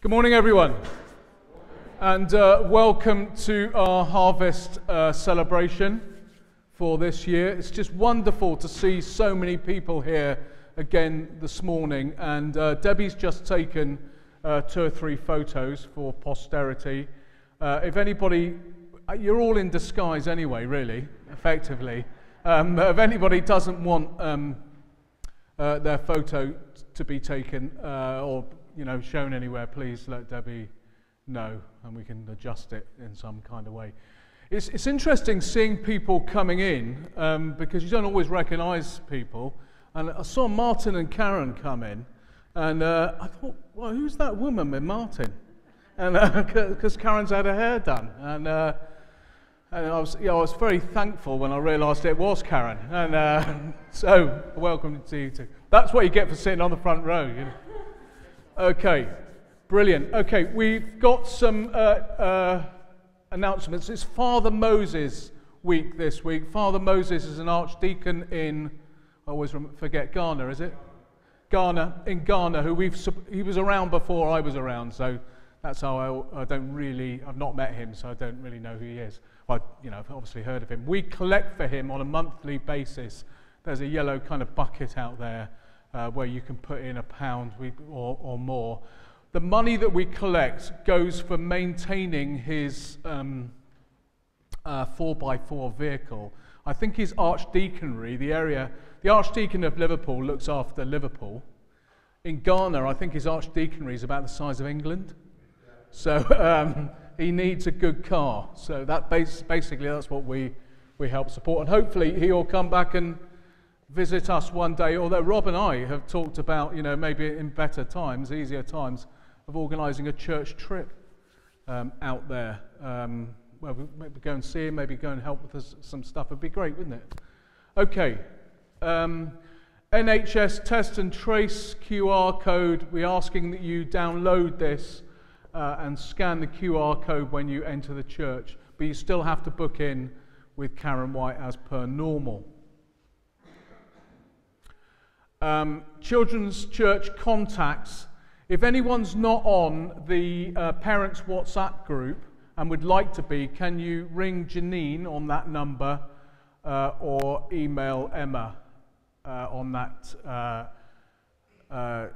Good morning, everyone, and uh, welcome to our harvest uh, celebration for this year. It's just wonderful to see so many people here again this morning, and uh, Debbie's just taken uh, two or three photos for posterity. Uh, if anybody, uh, you're all in disguise anyway, really, effectively. Um, if anybody doesn't want um, their photo to be taken or you know, shown anywhere, please let Debbie know and we can adjust it in some kind of way. It's, it's interesting seeing people coming in um, because you don't always recognize people. And I saw Martin and Karen come in, and uh, I thought, well, who's that woman with Martin? And because uh, Karen's had her hair done. And, uh, and I, was, yeah, I was very thankful when I realized it was Karen. And uh, so, welcome to you too. That's what you get for sitting on the front row. You know. Okay, brilliant. Okay, we've got some uh, uh, announcements. It's Father Moses week this week. Father Moses is an archdeacon in, I always forget, Ghana, is it? Ghana, in Ghana, who we've, he was around before I was around, so that's how I, I don't really, I've not met him, so I don't really know who he is. Well, you know, I've obviously heard of him. We collect for him on a monthly basis. There's a yellow kind of bucket out there uh, where you can put in a pound or, or, more. The money that we collect goes for maintaining his um, uh, 4x4 vehicle. I think his archdeaconry, the area, the archdeacon of Liverpool looks after Liverpool. In Ghana, I think his archdeaconry is about the size of England. So um, he needs a good car. So that base, basically that's what we, we help support. And hopefully he'll come back and visit us one day, although Rob and I have talked about, you know, maybe in better times, easier times, of organising a church trip um, out there. Um, well, maybe go and see him, maybe go and help with us, some stuff. It'd be great, wouldn't it? Okay. Um, NHS test and trace QR code. We're asking that you download this uh, and scan the QR code when you enter the church, but you still have to book in with Karen White as per normal. Um, children's Church contacts. If anyone's not on the uh, parents' WhatsApp group and would like to be, can you ring Janine on that number uh, or email Emma uh, on that uh, uh,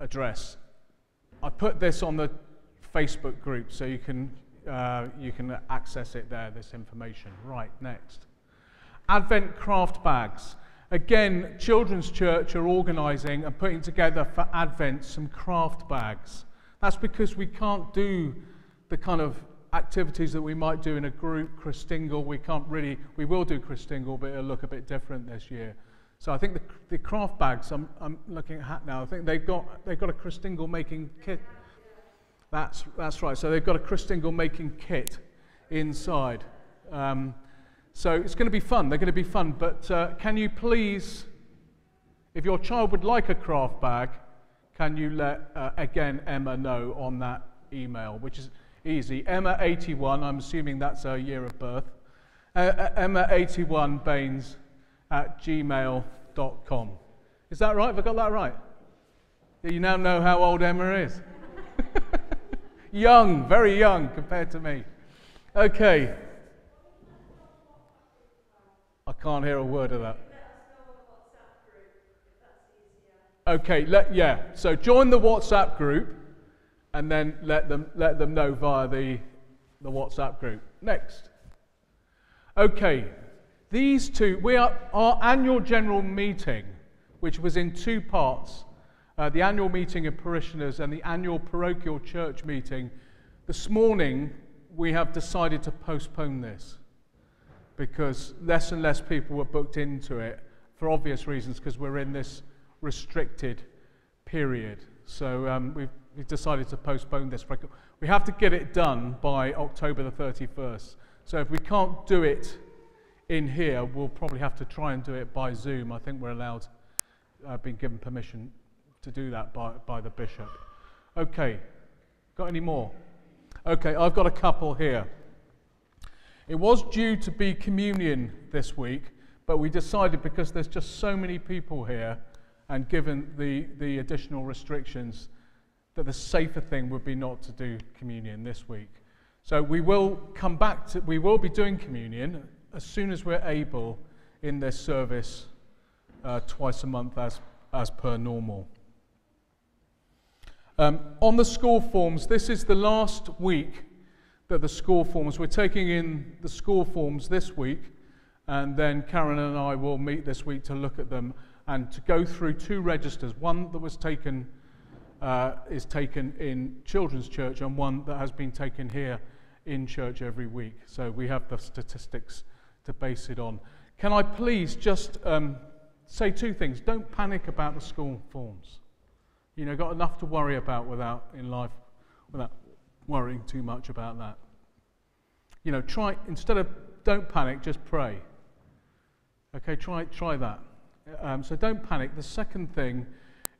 address? I put this on the Facebook group so you can, uh, you can access it there, this information. Right, next. Advent craft bags. Again, Children's Church are organising and putting together for Advent some craft bags. That's because we can't do the kind of activities that we might do in a group, Christingle. We can't really, we will do Christingle, but it'll look a bit different this year. So I think the, the craft bags, I'm, I'm looking at hat now, I think they've got, they've got a Christingle making kit. That's, that's right. So they've got a Christingle making kit inside. Um, so it's going to be fun. They're going to be fun. But uh, can you please, if your child would like a craft bag, can you let, uh, again, Emma know on that email, which is easy. Emma81, I'm assuming that's her year of birth. Uh, uh Emma81 Baines at gmail.com. Is that right? Have I got that right? You now know how old Emma is. young, very young compared to me. Okay. Can't hear a word of that. Okay, let, yeah. So join the WhatsApp group and then let them, let them know via the, the WhatsApp group. Next. Okay, these two, we are, our annual general meeting, which was in two parts uh, the annual meeting of parishioners and the annual parochial church meeting. This morning, we have decided to postpone this because less and less people were booked into it for obvious reasons because we're in this restricted period. So um, we've, we've, decided to postpone this. We have to get it done by October the 31st. So if we can't do it in here, we'll probably have to try and do it by Zoom. I think we're allowed, uh, been given permission to do that by, by the bishop. Okay, got any more? Okay, I've got a couple here. It was due to be communion this week, but we decided because there's just so many people here, and given the, the additional restrictions, that the safer thing would be not to do communion this week. So we will come back to, we will be doing communion as soon as we're able in this service uh, twice a month as, as per normal. Um, on the school forms, this is the last week that the school forms, we're taking in the school forms this week, and then Karen and I will meet this week to look at them and to go through two registers. One that was taken uh, is taken in children's church, and one that has been taken here in church every week. So we have the statistics to base it on. Can I please just um, say two things? Don't panic about the school forms. You know, got enough to worry about without in life, without worrying too much about that. You know, try instead of don't panic, just pray. Okay, try try that. Um, so don't panic. The second thing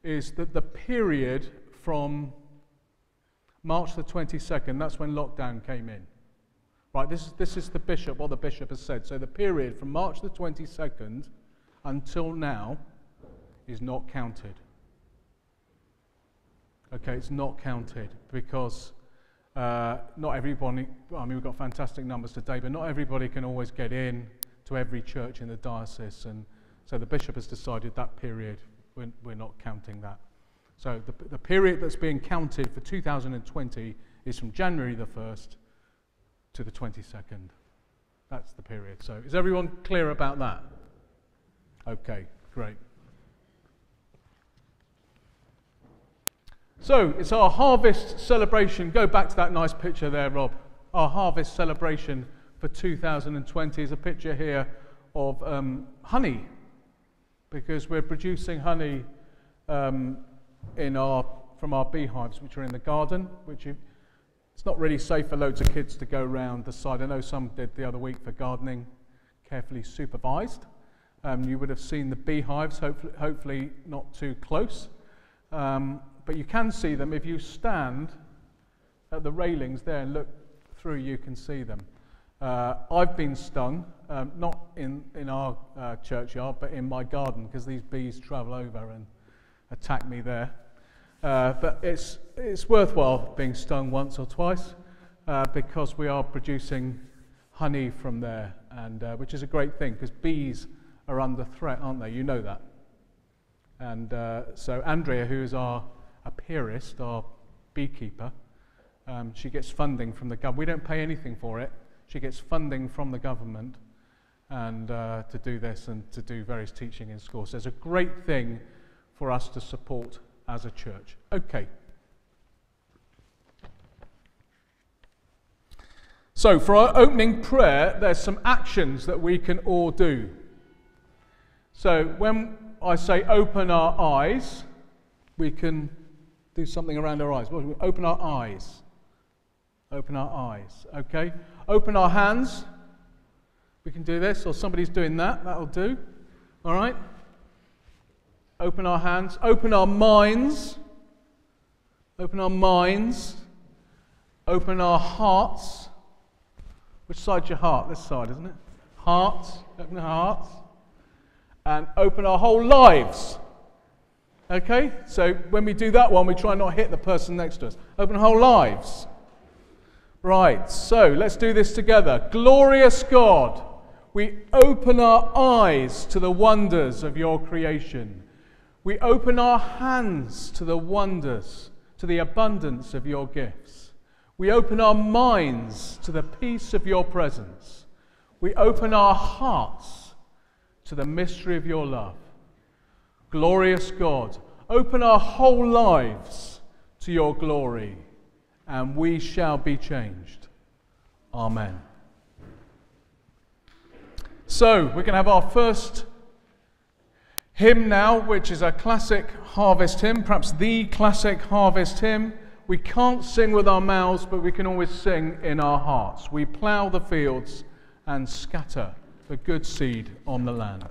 is that the period from March the 22nd, that's when lockdown came in. Right, this is, this is the bishop, what the bishop has said. So the period from March the 22nd until now is not counted. Okay, it's not counted because uh, not everybody, I mean, we've got fantastic numbers today, but not everybody can always get in to every church in the diocese. And so the bishop has decided that period, we're, we're not counting that. So the, the period that's being counted for 2020 is from January the 1st to the 22nd. That's the period. So is everyone clear about that? Okay, great. So it's our harvest celebration. Go back to that nice picture there, Rob. Our harvest celebration for 2020 is a picture here of um, honey, because we're producing honey um, in our, from our beehives, which are in the garden, which you, it's not really safe for loads of kids to go around the side. I know some did the other week for gardening, carefully supervised. Um, you would have seen the beehives, hopefully, hopefully not too close. Um, but you can see them if you stand at the railings there and look through, you can see them. Uh, I've been stung, um, not in, in our uh, churchyard, but in my garden, because these bees travel over and attack me there. Uh, but it's, it's worthwhile being stung once or twice uh, because we are producing honey from there, and, uh, which is a great thing because bees are under threat, aren't they? You know that. And uh, so Andrea, who is our apiarist, or beekeeper, um, she gets funding from the government. We don't pay anything for it. She gets funding from the government and uh, to do this and to do various teaching in schools. So it's a great thing for us to support as a church. Okay. So, for our opening prayer, there's some actions that we can all do. So, when I say open our eyes, we can do something around our eyes. Open our eyes. Open our eyes. Okay? Open our hands. We can do this, or somebody's doing that. That'll do. All right? Open our hands. Open our minds. Open our minds. Open our hearts. Which side's your heart? This side, isn't it? Hearts. Open our hearts. And open our whole lives. Okay? So when we do that one, we try not hit the person next to us. Open whole lives. Right, so let's do this together. Glorious God, we open our eyes to the wonders of your creation. We open our hands to the wonders, to the abundance of your gifts. We open our minds to the peace of your presence. We open our hearts to the mystery of your love. Glorious God, open our whole lives to your glory, and we shall be changed. Amen. So, we're going to have our first hymn now, which is a classic harvest hymn, perhaps the classic harvest hymn. We can't sing with our mouths, but we can always sing in our hearts. We plough the fields and scatter the good seed on the land.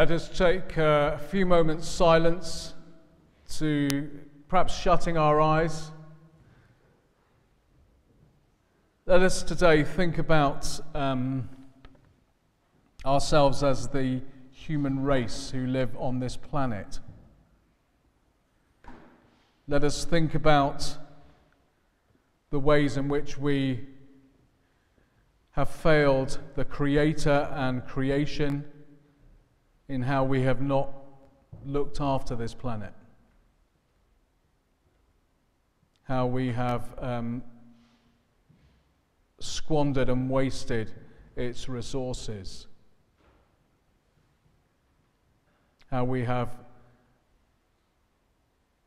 Let us take a few moments' silence to perhaps shutting our eyes. Let us today think about um, ourselves as the human race who live on this planet. Let us think about the ways in which we have failed the Creator and creation in how we have not looked after this planet, how we have um, squandered and wasted its resources, how we have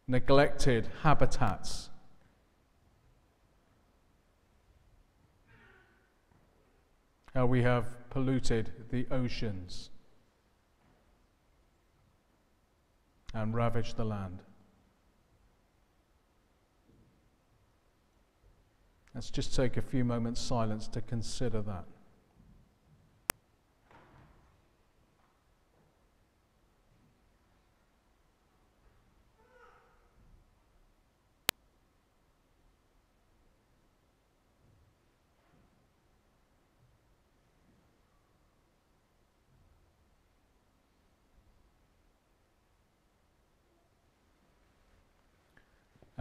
neglected habitats. How we have polluted the oceans. And ravage the land. Let's just take a few moments' silence to consider that.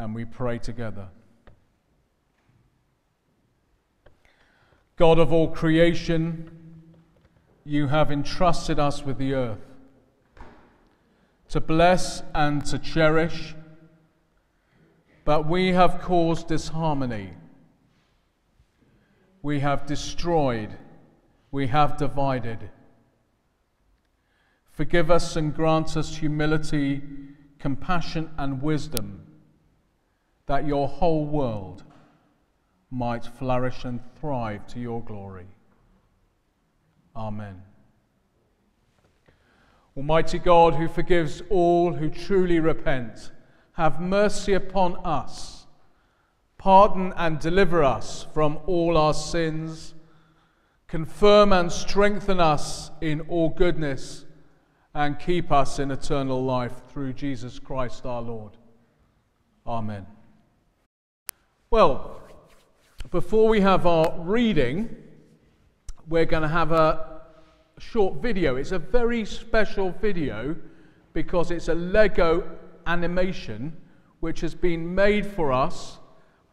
And we pray together. God of all creation, you have entrusted us with the earth to bless and to cherish, but we have caused disharmony. We have destroyed, we have divided. Forgive us and grant us humility, compassion, and wisdom that your whole world might flourish and thrive to your glory. Amen. Almighty God, who forgives all who truly repent, have mercy upon us. Pardon and deliver us from all our sins. Confirm and strengthen us in all goodness, and keep us in eternal life through Jesus Christ our Lord. Amen. Well, before we have our reading, we're going to have a short video. It's a very special video because it's a Lego animation which has been made for us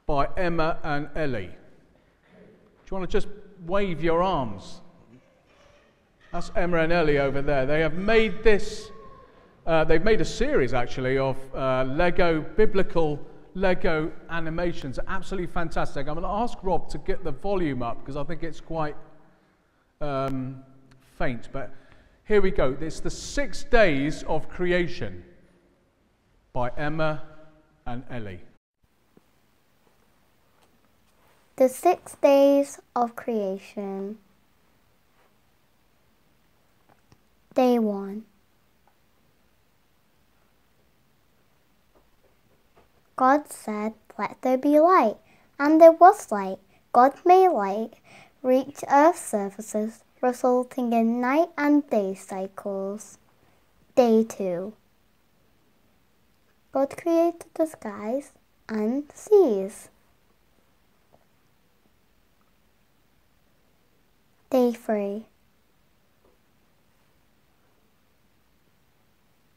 by Emma and Ellie. Do you want to just wave your arms? That's Emma and Ellie over there. They have made this, uh, they've made a series actually of uh, Lego biblical Lego animations absolutely fantastic. I'm going to ask Rob to get the volume up because I think it's quite um, faint. But here we go. It's the six days of creation by Emma and Ellie. The six days of creation. Day one. God said, Let there be light. And there was light. God made light reach Earth's surfaces, resulting in night and day cycles. Day 2 God created the skies and seas. Day 3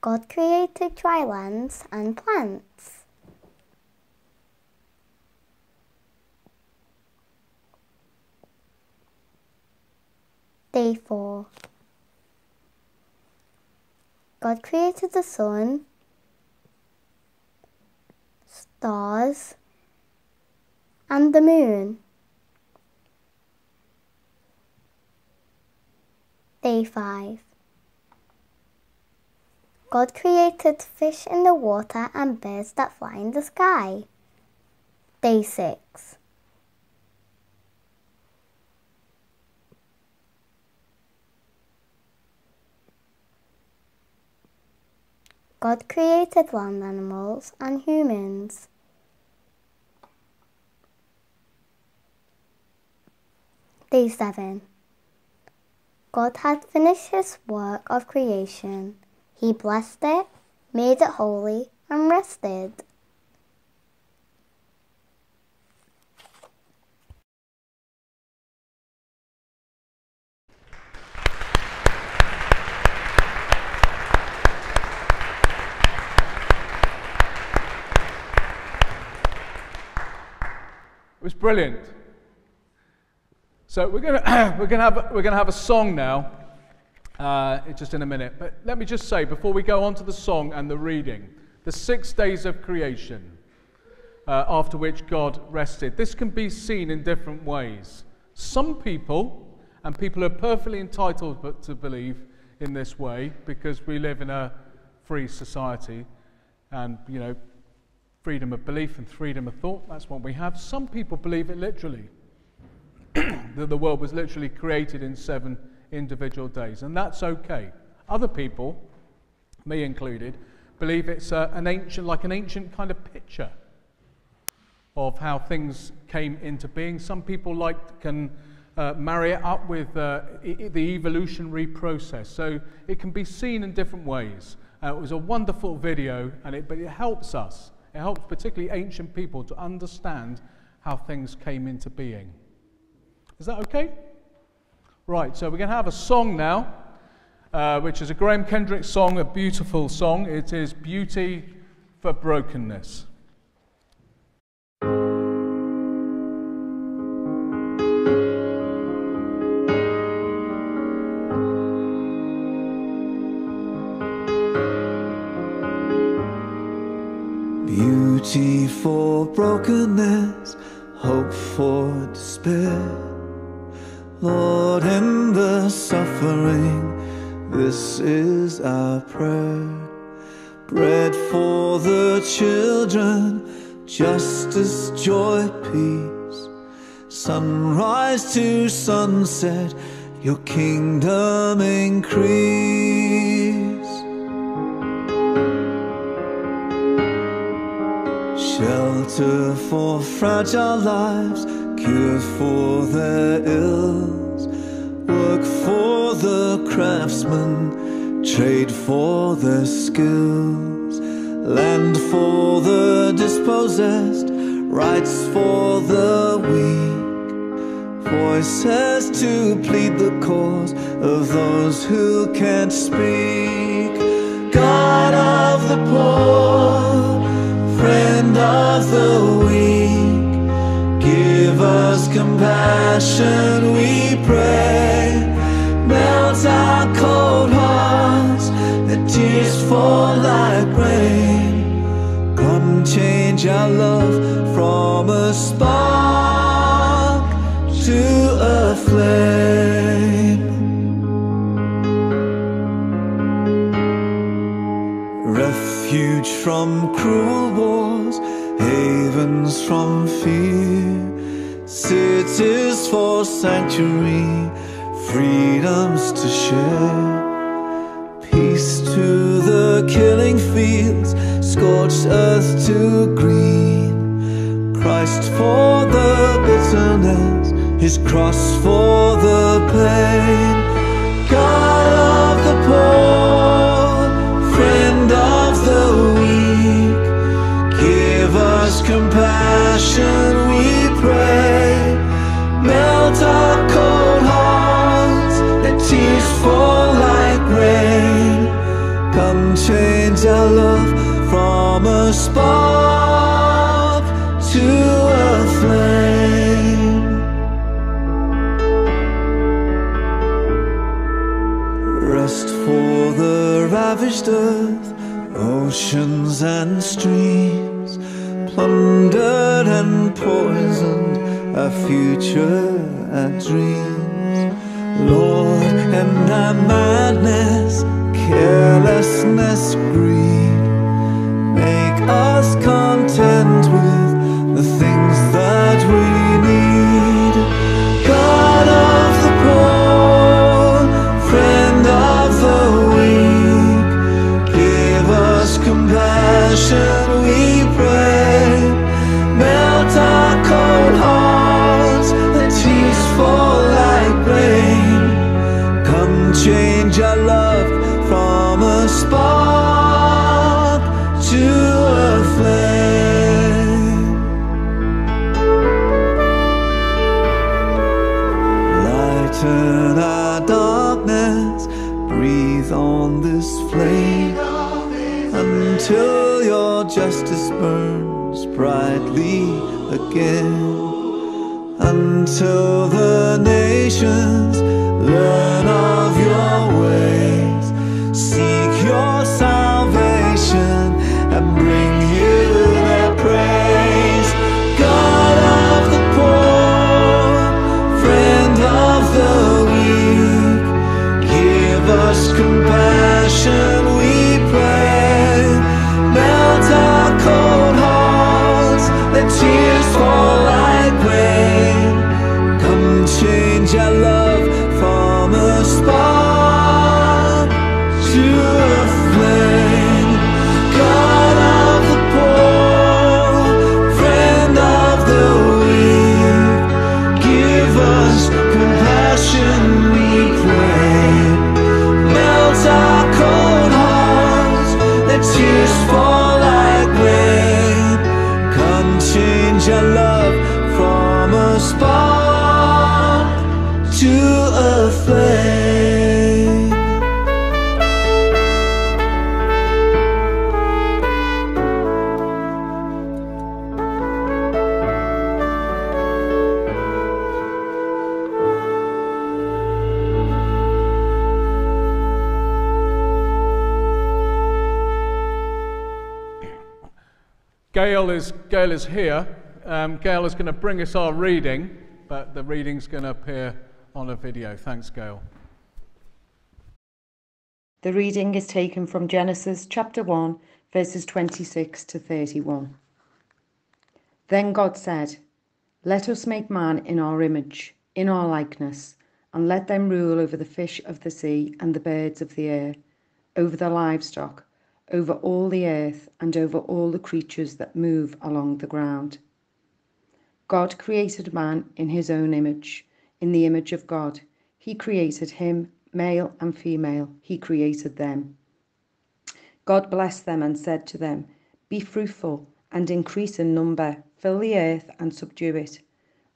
God created dry lands and plants. Day 4 God created the sun, stars, and the moon. Day 5 God created fish in the water and birds that fly in the sky. Day 6 God created land animals and humans. Day 7 God had finished his work of creation. He blessed it, made it holy, and rested. It was brilliant. So we're going to we're to have to have a song now, uh, just in a minute. But let me just say before we go on to the song and the reading, the six days of creation, uh, after which God rested. This can be seen in different ways. Some people, and people are perfectly entitled to believe in this way because we live in a free society, and you know freedom of belief and freedom of thought. That's what we have. Some people believe it literally, that the world was literally created in seven individual days, and that's okay. Other people, me included, believe it's uh, an ancient, like an ancient kind of picture of how things came into being. Some people like can uh, marry it up with uh, e- the evolutionary process, so it can be seen in different ways. Uh, it was a wonderful video, and it, but it helps us it helps particularly ancient people to understand how things came into being. Is that okay? Right, so we're going to have a song now, uh, which is a Graham Kendrick song, a beautiful song. It is Beauty for Brokenness. For brokenness, hope for despair. Lord, in the suffering, this is our prayer. Bread for the children, justice, joy, peace. Sunrise to sunset, your kingdom increase. Shelter for fragile lives, cure for their ills. Work for the craftsman, trade for their skills. Land for the dispossessed, rights for the weak. Voices to plead the cause of those who can't speak. God of the poor friend of the weak. Give us compassion, we pray. Melt our cold hearts, let tears fall like rain. Come change our love from a spark to a flame. Refuge from cruel from fear, cities for sanctuary, freedoms to share. Peace to the killing fields, scorched earth to green. Christ for the bitterness, his cross for the pain. God of the poor, us compassion, we pray. Melt our cold hearts, let tears fall like rain. Come change our love from a spark to a flame. Rest for the ravished earth, oceans and streams, plundered and poisoned, our future, our dreams. Lord, and our madness, carelessness, greed, here. Um, Gail is going to bring us our reading, but the reading's going to appear on a video. Thanks, Gail. The reading is taken from Genesis chapter 1, verses 26 to 31. Then God said, Let us make man in our image, in our likeness, and let them rule over the fish of the sea and the birds of the air, over the livestock, over all the earth, and over all the creatures that move along the ground. God created man in his own image. In the image of God, he created him, male and female, he created them. God blessed them and said to them, Be fruitful and increase in number, fill the earth and subdue it.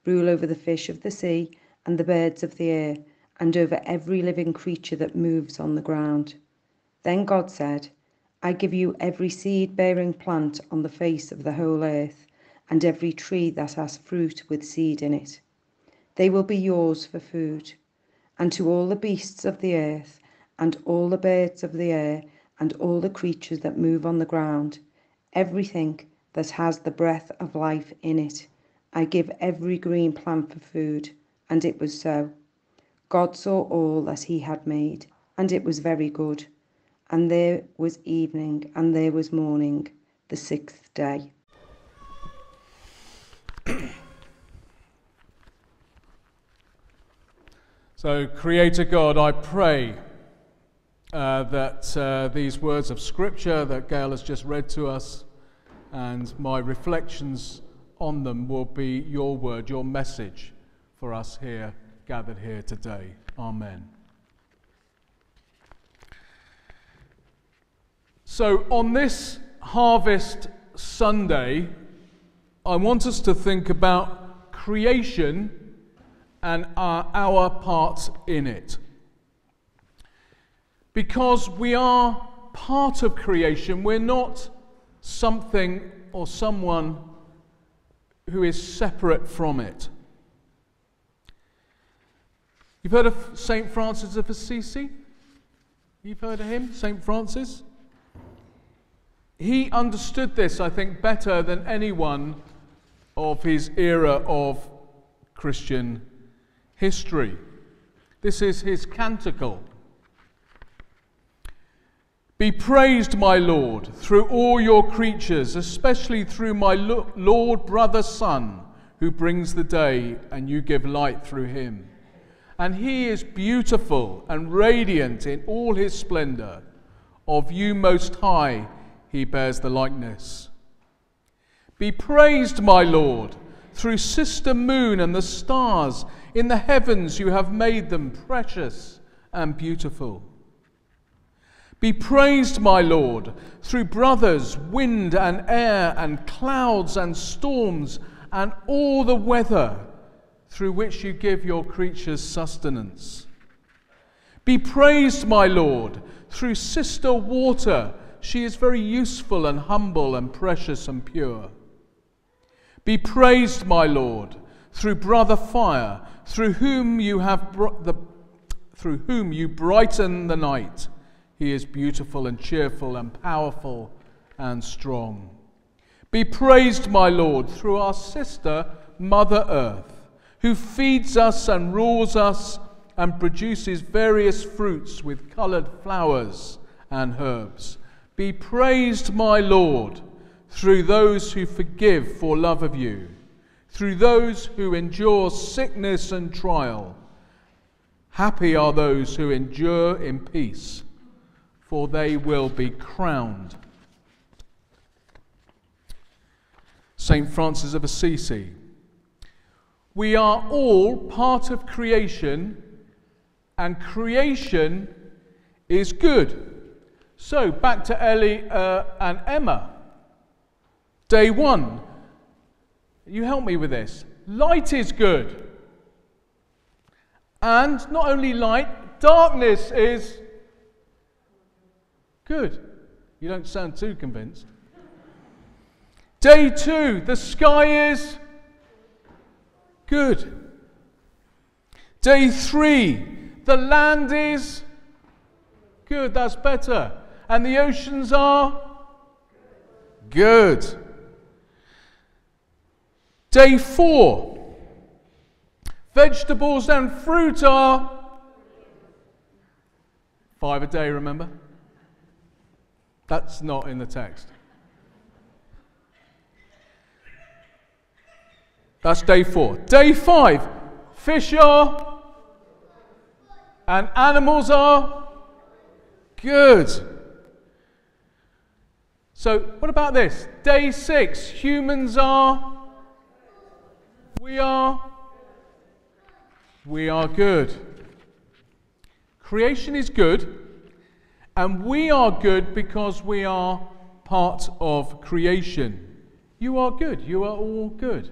Rule over the fish of the sea and the birds of the air, and over every living creature that moves on the ground. Then God said, I give you every seed bearing plant on the face of the whole earth, and every tree that has fruit with seed in it. They will be yours for food. And to all the beasts of the earth, and all the birds of the air, and all the creatures that move on the ground, everything that has the breath of life in it, I give every green plant for food. And it was so. God saw all that he had made, and it was very good. And there was evening, and there was morning, the sixth day. So, Creator God, I pray uh, that uh, these words of Scripture that Gail has just read to us and my reflections on them will be your word, your message for us here, gathered here today. Amen. So, on this Harvest Sunday, I want us to think about creation and our, our part in it. Because we are part of creation, we're not something or someone who is separate from it. You've heard of St. Francis of Assisi? You've heard of him, St. Francis? He understood this, I think, better than anyone of his era of Christian history. This is his canticle. Be praised, my Lord, through all your creatures, especially through my Lord, brother, Sun, who brings the day, and you give light through him. And he is beautiful and radiant in all his splendor. Of you, Most High, he bears the likeness. Be praised, my Lord, through sister moon and the stars. In the heavens you have made them precious and beautiful. Be praised, my Lord, through brothers, wind and air, and clouds and storms, and all the weather through which you give your creatures sustenance. Be praised, my Lord, through sister water, She is very useful and humble and precious and pure. Be praised, my Lord, through brother fire, through whom you have the, through whom you brighten the night. He is beautiful and cheerful and powerful and strong. Be praised, my Lord, through our sister, Mother Earth, who feeds us and rules us and produces various fruits with coloured flowers and herbs. Be praised, my Lord, through those who forgive for love of you, through those who endure sickness and trial. Happy are those who endure in peace, for they will be crowned. St. Francis of Assisi. We are all part of creation, and creation is good. So, back to Ellie uh, and Emma. Day one. You help me with this. Light is good. And not only light, darkness is good. You don't sound too convinced. Day two, the sky is good. Day three, the land is good. That's better. And the oceans are good. Day four, vegetables and fruit are five a day, remember? That's not in the text. That's day four. Day five, fish are and animals are good. So, what about this? Day six, humans are, we are, we are good. Creation is good, and we are good because we are part of creation. You are good. You are all good.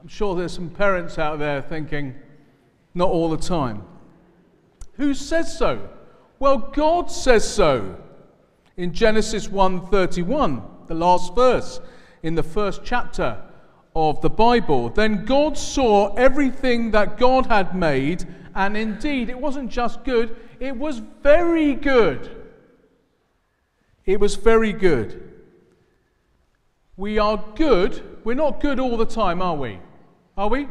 I'm sure there's some parents out there thinking, not all the time. Who says so? Well, God says so. In Genesis 1:31, the last verse in the first chapter of the Bible, then God saw everything that God had made, and indeed it wasn't just good, it was very good. It was very good. We are good. We're not good all the time, are we? Are we?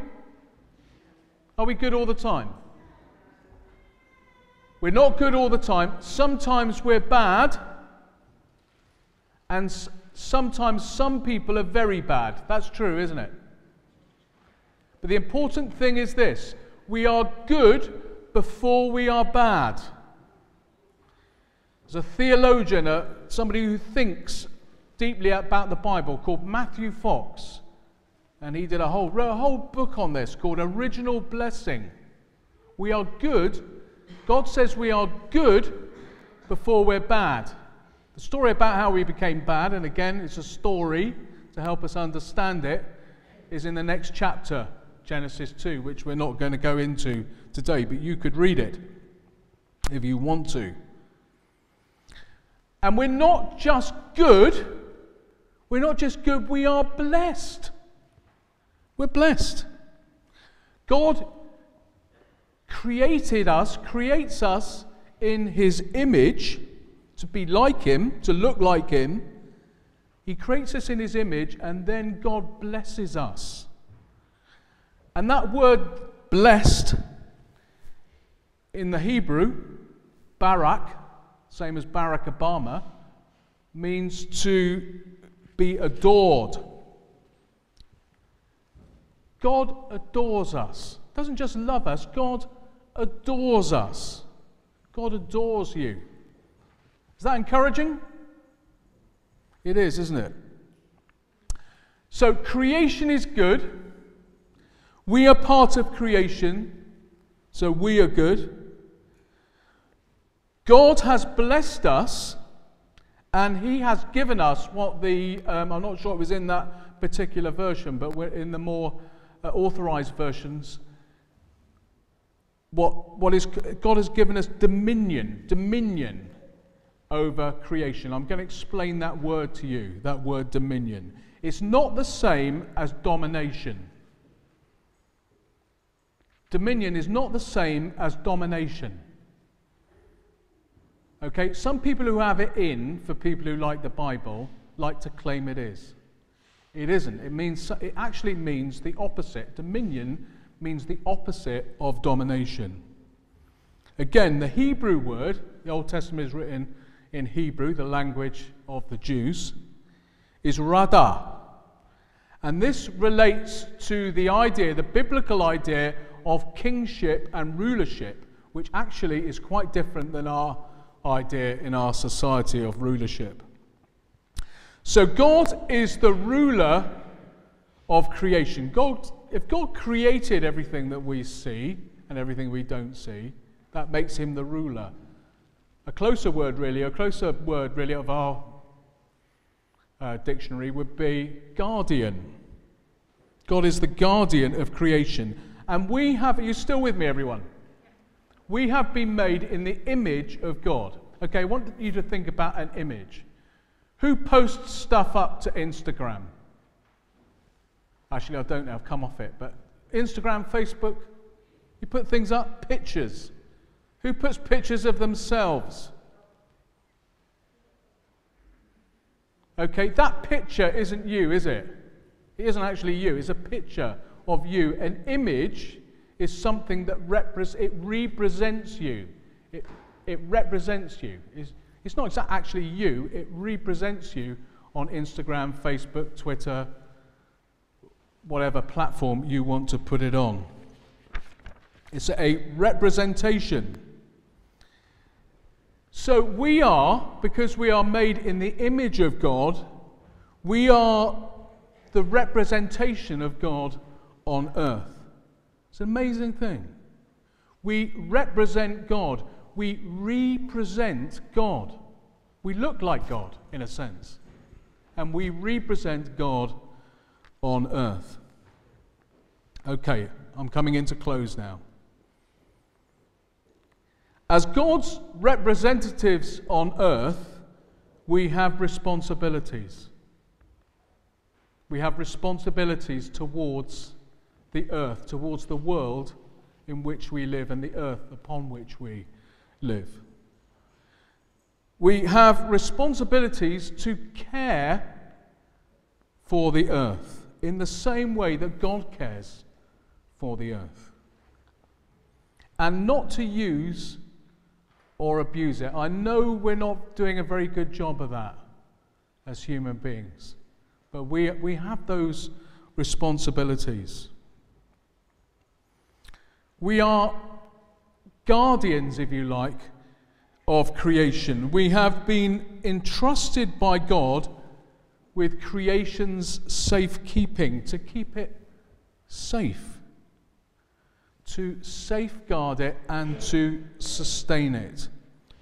Are we good all the time? We're not good all the time. Sometimes we're bad, and sometimes some people are very bad. That's true, isn't it? But the important thing is this we are good before we are bad. There's a theologian, uh, somebody who thinks deeply about the Bible, called Matthew Fox. And he did a whole, wrote a whole book on this called Original Blessing. We are good. God says we are good before we're bad. The story about how we became bad, and again, it's a story to help us understand it, is in the next chapter, Genesis 2, which we're not going to go into today, but you could read it if you want to. And we're not just good, we're not just good, we are blessed. We're blessed. God created us, creates us in His image to be like Him, to look like Him. He creates us in His image, and then God blesses us. And that word blessed in the Hebrew, Barak, same as Barack Obama, means to be adored. God adores us. Doesn't just love us, God adores us. God adores you. Is that encouraging? It is, isn't it? So, creation is good. We are part of creation, so we are good. God has blessed us, and He has given us what the, um, I'm not sure it was in that particular version, but we're in the more uh, authorized versions, what, what is, God has given us dominion, dominion over creation. I'm going to explain that word to you, that word dominion. It's not the same as domination. Dominion is not the same as domination. Okay, some people who have it in, for people who like the Bible, like to claim it is. It isn't. It means it actually means the opposite. Dominion means the opposite of domination. Again, the Hebrew word, the Old Testament is written in Hebrew, the language of the Jews, is radah. And this relates to the idea, the biblical idea of kingship and rulership, which actually is quite different than our idea in our society of rulership. So, God is the ruler of creation. God, if God created everything that we see and everything we don't see, that makes him the ruler. A closer word, really, a closer word, really, of our uh, dictionary would be guardian. God is the guardian of creation. And we have, are you still with me, everyone? We have been made in the image of God. Okay, I want you to think about an image. Who posts stuff up to Instagram? Actually, I don't know, I've come off it, but Instagram, Facebook, you put things up, pictures. Who puts pictures of themselves? Okay, that picture isn't you, is it? It isn't actually you, it's a picture of you. An image is something that repre- it represents you. It, it represents you. It's, it's not actually you, it represents you on Instagram, Facebook, Twitter, whatever platform you want to put it on. It's a representation. So we are, because we are made in the image of God, we are the representation of God on earth. It's an amazing thing. We represent God. We represent God. We look like God, in a sense. And we represent God on earth. Okay, I'm coming into close now. As God's representatives on earth, we have responsibilities. We have responsibilities towards the earth, towards the world in which we live and the earth upon which we live. We have responsibilities to care for the earth in the same way that God cares for the earth. And not to use or abuse it. I know we're not doing a very good job of that as human beings, but we, we have those responsibilities. We are guardians, if you like, of creation. We have been entrusted by God with creation's safekeeping, to keep it safe, to safeguard it, and to sustain it,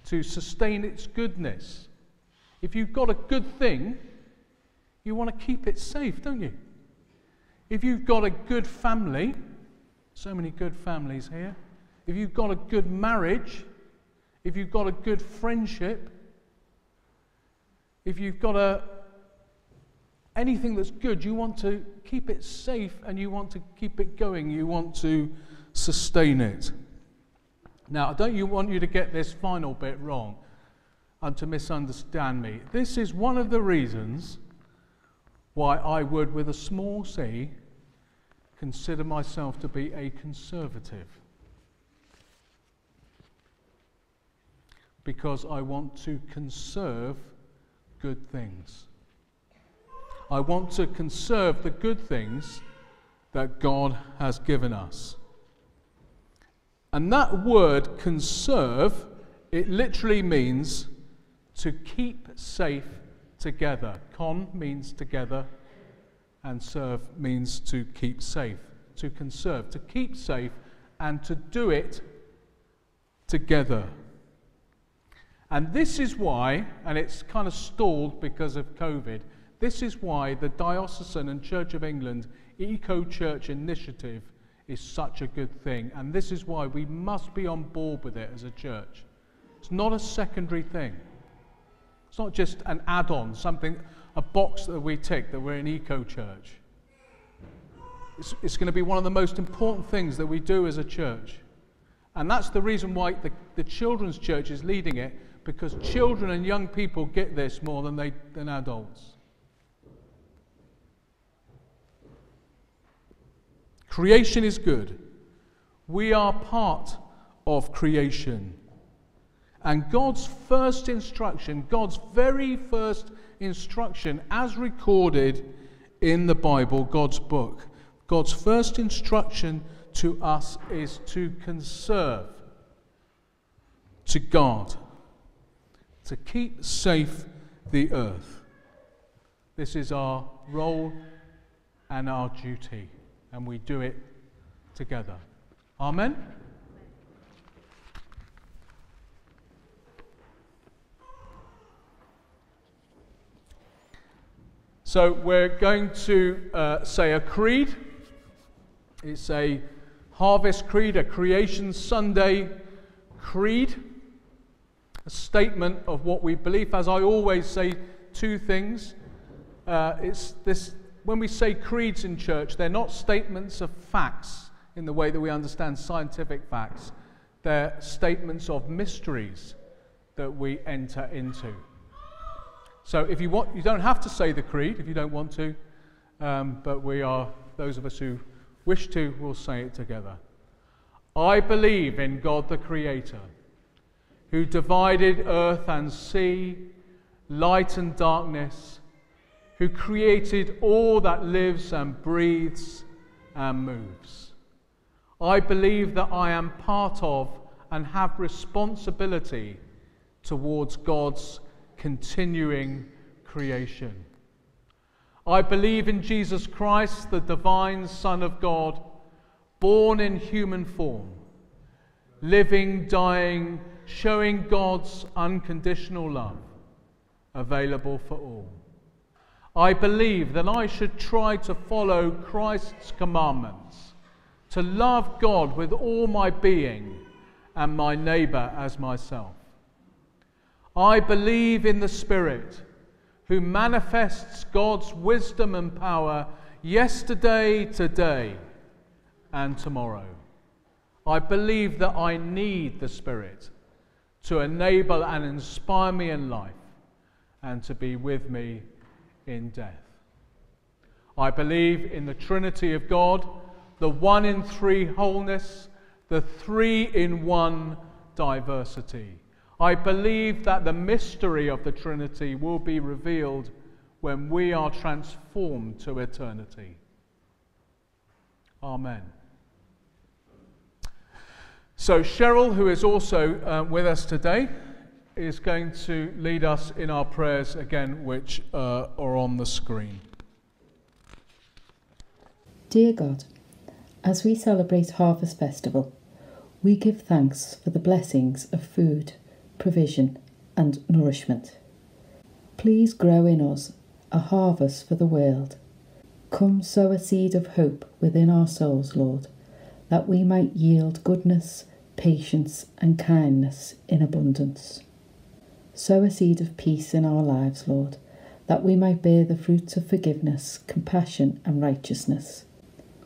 to sustain its goodness. If you've got a good thing, you want to keep it safe, don't you? If you've got a good family, so many good families here. If you've got a good marriage, if you've got a good friendship, if you've got a anything that's good, you want to keep it safe and you want to keep it going. You want to sustain it. Now, I don't you want you to get this final bit wrong and to misunderstand me. This is one of the reasons why I would, with a small c, consider myself to be a conservative because I want to conserve good things. I want to conserve the good things that God has given us. And that word conserve, it literally means to keep safe together. Con means together, and serve means to keep safe, to conserve, to keep safe, and to do it together. And this is why, and it's kind of stalled because of COVID, this is why the Diocesan and Church of England Eco Church Initiative is such a good thing. And this is why we must be on board with it as a church. It's not a secondary thing. It's not just an add on, something, a box that we tick that we're an eco church. It's, it's going to be one of the most important things that we do as a church. And that's the reason why the, the children's church is leading it, because children and young people get this more than, they, than adults. Creation is good. We are part of creation. And God's first instruction, God's very first instruction, as recorded in the Bible, God's book, God's first instruction to us is to conserve, to guard, to keep safe the earth. This is our role and our duty, and we do it together. Amen. So we're going to uh, say a creed. It's a harvest creed, a creation Sunday creed, a statement of what we believe. As I always say, two things. Uh, it's this when we say creeds in church, they're not statements of facts in the way that we understand scientific facts. They're statements of mysteries that we enter into. So if you want, you don't have to say the creed if you don't want to, um, but we are, those of us who wish to, will say it together. I believe in God the Creator, who divided earth and sea, light and darkness, who created all that lives and breathes and moves. I believe that I am part of and have responsibility towards God's continuing creation. I believe in Jesus Christ, the divine Son of God, born in human form, living, dying, showing God's unconditional love, available for all. I believe that I should try to follow Christ's commandments, to love God with all my being and my neighbour as myself. I believe in the Spirit who manifests God's wisdom and power yesterday, today, and tomorrow. I believe that I need the Spirit to enable and inspire me in life and to be with me in death. I believe in the Trinity of God, the one in three wholeness, the three in one diversity. I believe that the mystery of the Trinity will be revealed when we are transformed to eternity. Amen. So, Cheryl, who is also uh, with us today, is going to lead us in our prayers again, which uh, are on the screen. Dear God, as we celebrate Harvest Festival, we give thanks for the blessings of food provision, and nourishment. Please grow in us a harvest for the world. Come sow a seed of hope within our souls, Lord, that we might yield goodness, patience, and kindness in abundance. Sow a seed of peace in our lives, Lord, that we might bear the fruits of forgiveness, compassion, and righteousness.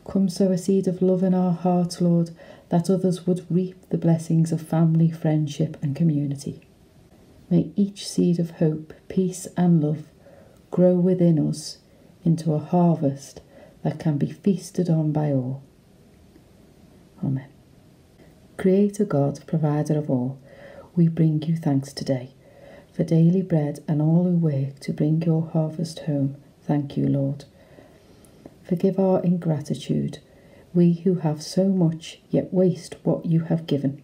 Come sow a seed of love in our hearts, Lord, that others would reap the blessings of family, friendship, and community. May each seed of hope, peace, and love grow within us into a harvest that can be feasted on by all. Amen. Creator God, provider of all, we bring you thanks today. For daily bread and all who work to bring your harvest home, thank you, Lord. Forgive our ingratitude we who have so much yet waste what you have given.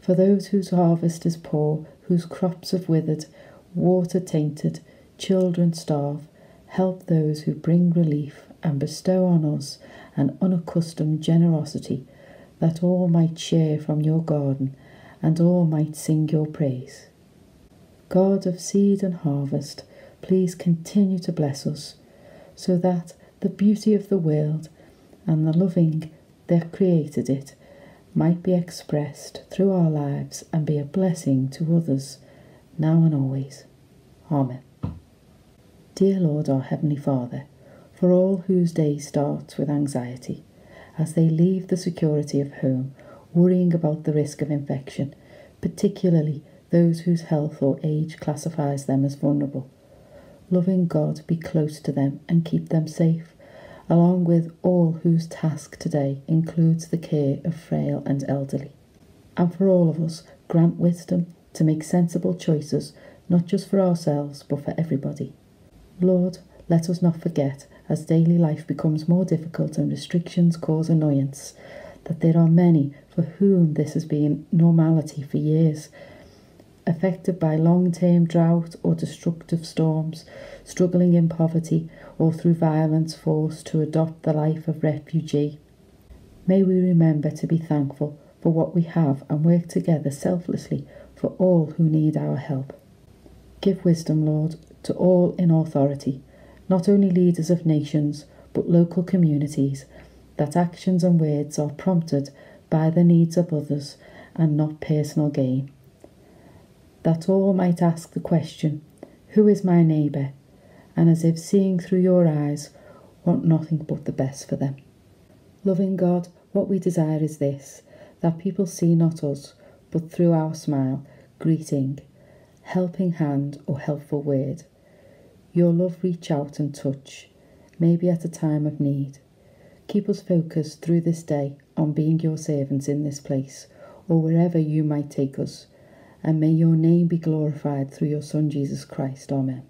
For those whose harvest is poor, whose crops have withered, water tainted, children starve, help those who bring relief and bestow on us an unaccustomed generosity, that all might share from your garden and all might sing your praise. God of seed and harvest, please continue to bless us, so that the beauty of the world and the loving that created it might be expressed through our lives and be a blessing to others now and always. Amen. Dear Lord, our Heavenly Father, for all whose day starts with anxiety, as they leave the security of home, worrying about the risk of infection, particularly those whose health or age classifies them as vulnerable. Loving God, be close to them and keep them safe, along with all whose task today includes the care of frail and elderly. And for all of us, grant wisdom to make sensible choices, not just for ourselves, but for everybody. Lord, let us not forget, as daily life becomes more difficult and restrictions cause annoyance, that there are many for whom this has been normality for years, affected by long term drought or destructive storms, struggling in poverty or through violence forced to adopt the life of refugee. May we remember to be thankful for what we have and work together selflessly for all who need our help. Give wisdom, Lord, to all in authority, not only leaders of nations, but local communities, that actions and words are prompted by the needs of others and not personal gain. That all might ask the question, Who is my neighbour? and as if seeing through your eyes, want nothing but the best for them. Loving God, what we desire is this that people see not us, but through our smile, greeting, helping hand, or helpful word. Your love reach out and touch, maybe at a time of need. Keep us focused through this day on being your servants in this place, or wherever you might take us, and may your name be glorified through your Son Jesus Christ. Amen.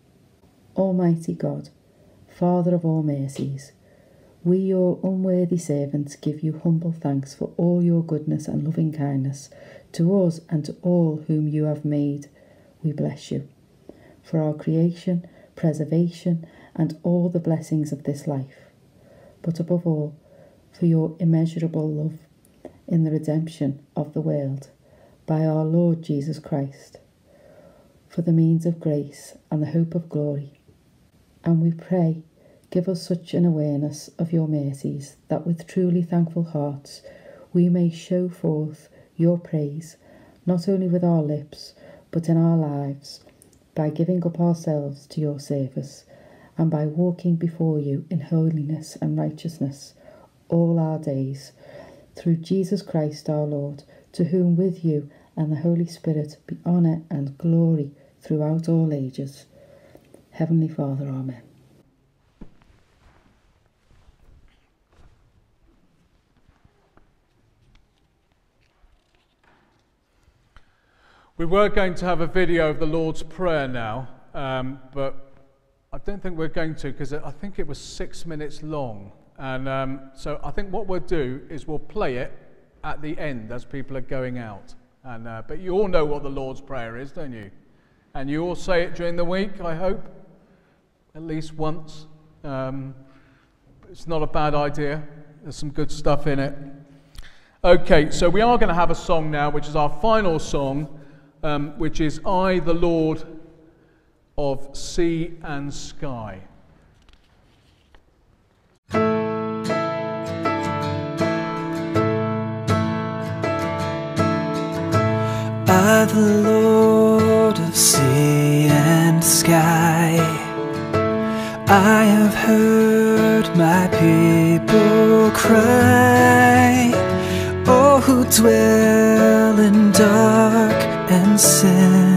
Almighty God, Father of all mercies, we, your unworthy servants, give you humble thanks for all your goodness and loving kindness to us and to all whom you have made. We bless you for our creation, preservation, and all the blessings of this life, but above all, for your immeasurable love in the redemption of the world by our Lord Jesus Christ, for the means of grace and the hope of glory. And we pray, give us such an awareness of your mercies that with truly thankful hearts we may show forth your praise, not only with our lips, but in our lives, by giving up ourselves to your service, and by walking before you in holiness and righteousness all our days, through Jesus Christ our Lord, to whom with you and the Holy Spirit be honour and glory throughout all ages. Heavenly Father, Amen. We were going to have a video of the Lord's Prayer now, um, but I don't think we're going to because I think it was six minutes long. And um, so I think what we'll do is we'll play it at the end as people are going out. And, uh, but you all know what the Lord's Prayer is, don't you? And you all say it during the week, I hope, at least once. Um, it's not a bad idea, there's some good stuff in it. Okay, so we are going to have a song now, which is our final song, um, which is I, the Lord of Sea and Sky. I, the Lord of sea and sky, I have heard my people cry. Oh, who dwell in dark and sin,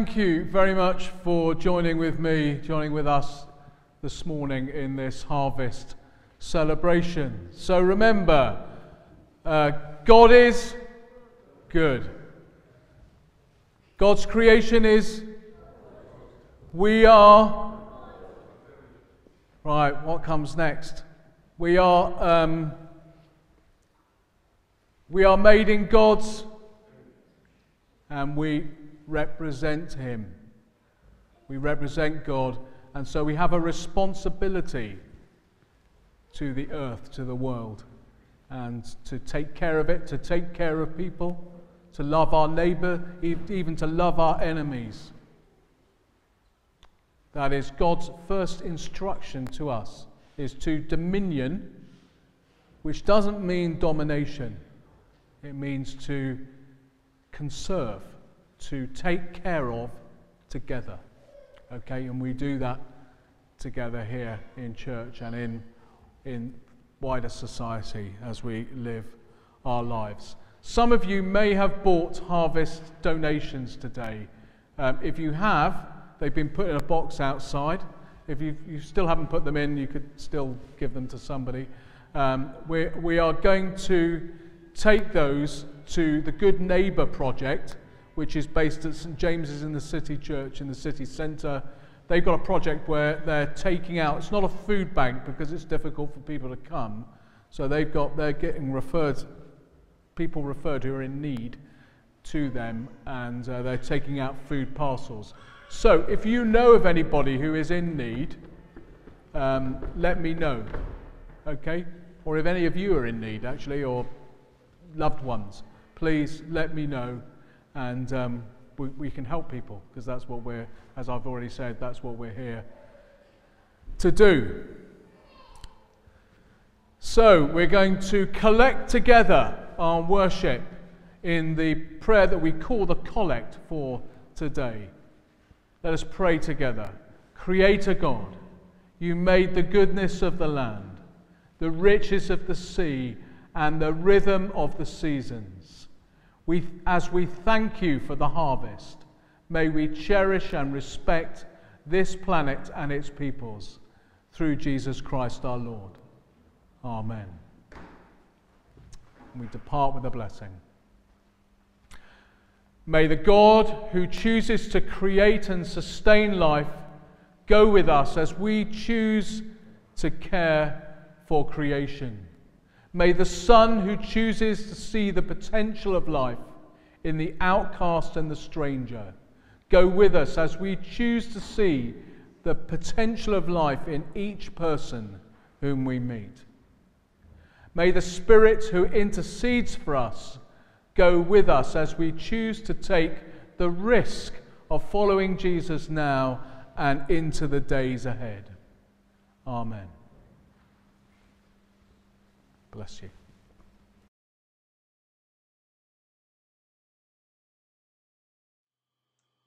thank you very much for joining with me, joining with us this morning in this harvest celebration. So, remember, uh, God is good. God's creation is. We are. Right, what comes next? We are. Um, we are made in God's and we represent Him. We represent God, and so we have a responsibility to the earth, to the world, and to take care of it, to take care of people, to love our neighbor, even to love our enemies. That is God's first instruction to us is to dominion, which doesn't mean domination. It means to conserve, to take care of together. Okay, and we do that together here in church and in, in wider society as we live our lives. Some of you may have bought harvest donations today. Um, if you have, they've been put in a box outside. If you, you still haven't put them in, you could still give them to somebody. Um, we, we are going to take those to the Good Neighbour Project, which is based at St James's in the City Church in the city centre. They've got a project where they're taking out, it's not a food bank because it's difficult for people to come. So they've got, they're getting referred, people referred who are in need to them, and uh, they're taking out food parcels. So if you know of anybody who is in need, um, let me know, okay? Or if any of you are in need, actually, or loved ones, please let me know, and um, we, we can help people because that's what we're, as I've already said, that's what we're here to do. So we're going to collect together our worship in the prayer that we call the collect for today. Let us pray together. Creator God, you made the goodness of the land, the riches of the sea, and the rhythm of the seasons. We, as we thank you for the harvest, may we cherish and respect this planet and its peoples through Jesus Christ our Lord. Amen. We depart with a blessing. May the God who chooses to create and sustain life go with us as we choose to care for creation. May the Son who chooses to see the potential of life in the outcast and the stranger go with us as we choose to see the potential of life in each person whom we meet. May the Spirit who intercedes for us go with us as we choose to take the risk of following Jesus now and into the days ahead. Amen. Bless you.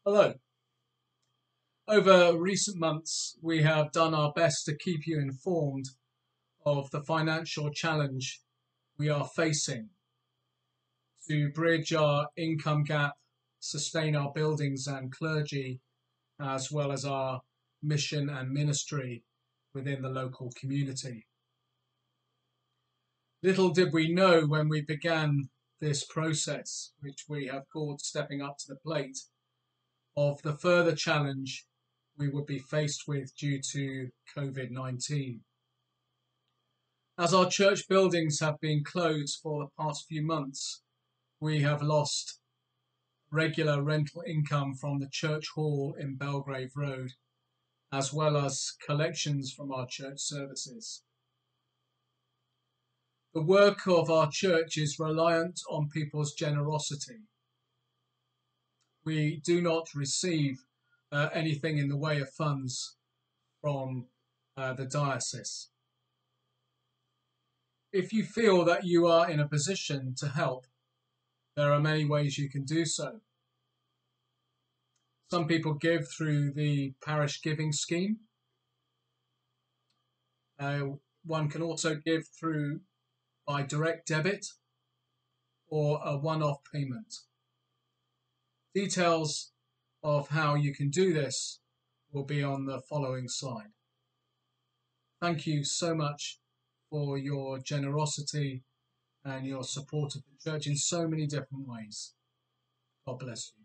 Hello. Over recent months, we have done our best to keep you informed of the financial challenge we are facing to bridge our income gap, sustain our buildings and clergy, as well as our mission and ministry within the local community. Little did we know when we began this process, which we have called Stepping Up to the Plate, of the further challenge we would be faced with due to COVID 19. As our church buildings have been closed for the past few months, we have lost regular rental income from the church hall in Belgrave Road, as well as collections from our church services. The work of our church is reliant on people's generosity. We do not receive uh, anything in the way of funds from uh, the diocese. If you feel that you are in a position to help, there are many ways you can do so. Some people give through the parish giving scheme. Uh, one can also give through by direct debit or a one-off payment. Details of how you can do this will be on the following slide. Thank you so much for your generosity and your support of the church in so many different ways. God bless you.